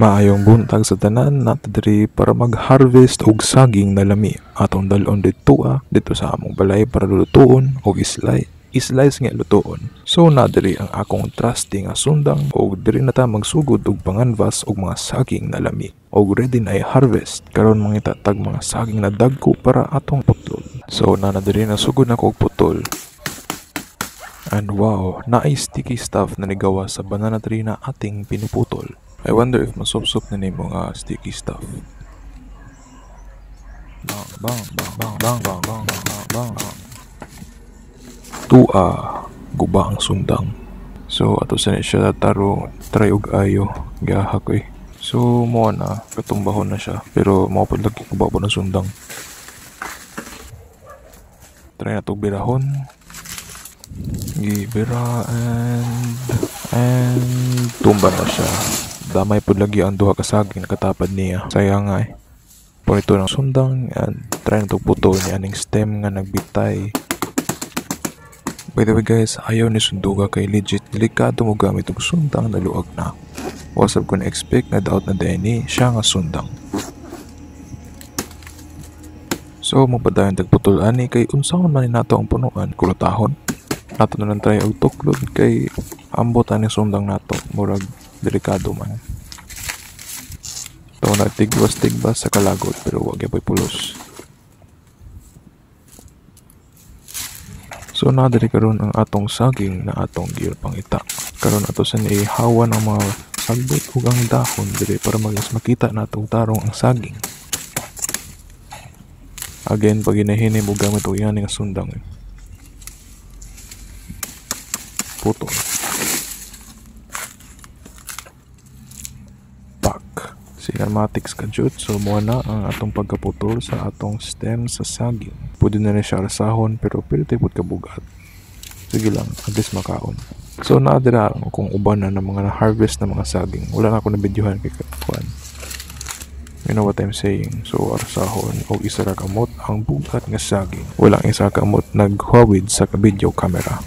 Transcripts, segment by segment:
Maayong buntag sa tanan nato diri para mag-harvest og saging na lami atong dalon dito ah, dito sa among balay para lutuon og islay islice nga lutuon. So na diri ang akong trusty nga sundang og diri na ta magsugod og panganvas og mga saging na lami og ready na i-harvest karon mangita tag mga saging na dagko para atong putlol. So na na diri na sugod na ko og putol. And wow, naay sticky stuff na nigawa sa banana tree na ating pinuputol. I wonder if masupsup na ni mga sticky stuff. Bang, bang, bang, bang, bang, bang, bang, bang, bang, bang. Tua, guba ang sundang. So, ato sa siya taro, try og ayo, gahak eh. So, mo na, katumbahon na siya. Pero, mo pa lagi guba po ng sundang. Try na to birahon. Gibira and and tumba na siya. Damay po lagi ang duha ka saging nakatapad niya. Sayang nga eh. Purito ng sundang and try na to putol niya aning stem nga nagbitay. By the way guys, ayaw ni sunduga kay legit delikado mo gamit og sundang na luag na. Wasab ko na expect na doubt na dahil siya nga sundang. So, mapadayon tagputol ani kay unsaon man nato ang punuan kulutahon. Nato na lang try og tuklod kay ambot ani sundang nato murag delikado man. Taw na tigwas tigbas sa kalagot pero wag yapoy pulos. So na diri karon ang atong saging na atong gear pangita. Karon ato sa ihawan ang mga sagbot ug ang dahon diri para maglas makita natong tarong ang saging. Again, pag inahinim mo gamit o yan nga sundang. eh. Puto. Cinematics ka jud. So, mo na ang atong pagkaputol sa atong stem sa saging. Pwede na rin siya rasahon, pero tayo put kabugat. Sige lang, at least makaon. So, naadira kung uban na ng mga na-harvest na mga saging. Wala na ako na videohan kay Kuan. You know what I'm saying? So, arsahon o isa ra kamot ang bugat nga saging. Walang isa ka kamot naghuwid sa video camera.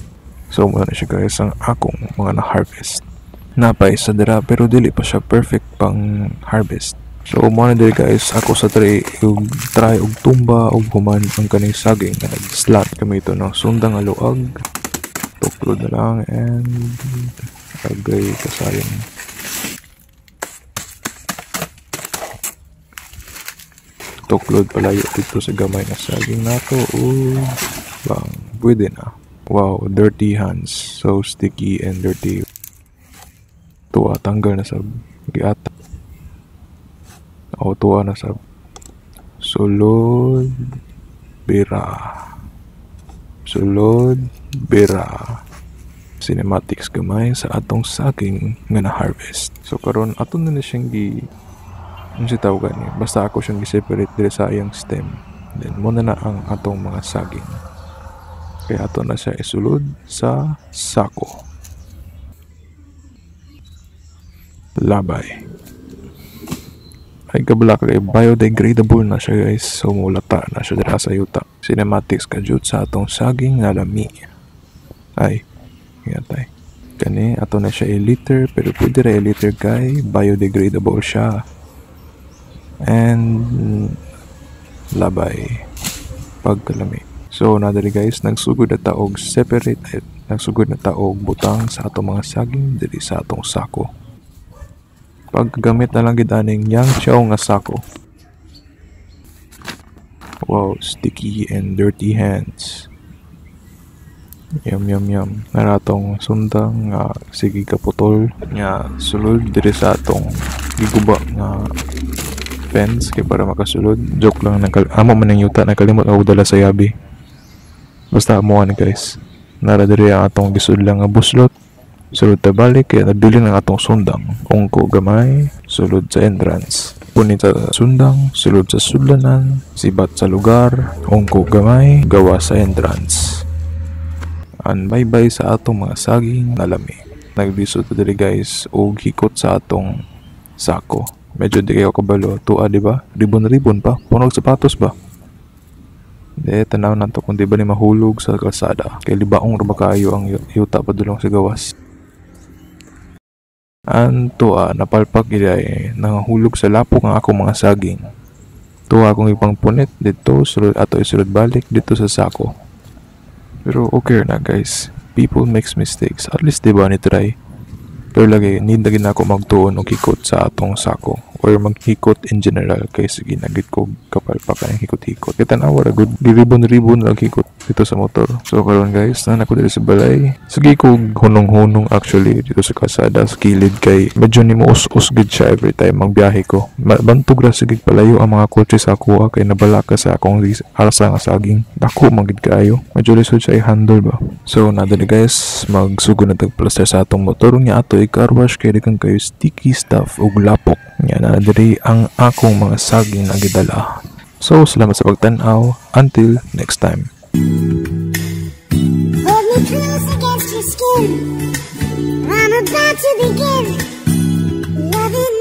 So, muna na siya guys ang akong mga na-harvest. Napay sa dira pero dili pa siya perfect pang harvest. So, muna na diri guys, ako sa try yung try og tumba og human ang kaning saging na nag-slot kami ito ng sundang aluag. Tuklod na lang and agay kasayang. Tuklod palayo dito sa gamay na saging nato oh bang pwede na. Wow dirty hands. So sticky and dirty tuwa tanggal na sa giata o tuwa na sa sulod bira sulod bira cinematics gamay sa atong saging nga na harvest so karon aton na ni siyang gi ang si tawagan niya. Basta ako siyang gi-separate diri sa iyang stem. Then, muna na ang atong mga saging. Kaya ato na siya isulod sa sako. Labay. Ay kabala kay biodegradable na siya guys. So mulata na siya dira sa yuta. Cinematics kajut sa atong saging nga lami. Ay, yatay. Kani ato na siya i-liter pero pwede ra i-liter kay biodegradable siya and labay pagkalami. So nadali guys, nagsugod na taog separate at nagsugod na taog butang sa atong mga saging diri sa atong sako. Paggamit na lang gid aning yang chow nga sako. Wow, sticky and dirty hands. Yum yum yum. Naratong sundang nga sige kaputol nga sulod diri sa atong giguba nga fence kay para makasulod. Joke lang nagkal amo man ang yuta nakalimot ako dala sa yabi. Basta ni guys. Nara diri ang atong gisudlang nga buslot. Sulod ta balik kaya nabili ng atong sundang. Ungko gamay, sulod sa entrance. Punit sa sundang, sulod sa sudlanan, sibat sa lugar, ungko gamay, gawa sa entrance. An bye-bye sa atong mga saging na lami. Nagbisod ta diri guys og hikot sa atong sako. Medyo di kayo kabalo. Tua, di ba? Ribon-ribon pa. Punog sapatos ba? Di, tanaw na to kung di ba ni mahulog sa kalsada. Kaya libaong raba kayo ang yuta pa dulong sa gawas. Ang tuwa napalpak gid ay nangahulog sa lapok ang akong mga saging. Tuwa akong ipang punit dito sulod ato isulod balik dito sa sako. Pero okay na guys. People makes mistakes. At least diba ni try. Pero lagi, need na gid ako magtuon og hikot sa atong sako or maghikot in general kay sige nagit ko kapal pa kanang hikot-hikot. Kaya tanawa ra gud ribon-ribon lang hikot dito sa motor. So karon guys, na ako dito sa balay. Sige ko hunong-hunong actually dito sa kasada sa kilid kay medyo ni mo us-us gid siya every time magbiyahe ko. Bantog ra sige palayo ang mga kotse sa ako kay nabala ka sa akong arsa nga saging. Dako magid kaayo. Medyo lisod siya i-handle ba. So nadali guys, magsugo na tagplaster sa atong motor niya ato i-car wash kay daghang kayo sticky stuff ug lapok. Nga na diri ang akong mga saging na gidala. So salamat sa pagtan-aw. Until next time. Hold me close against your skin. I'm about to begin loving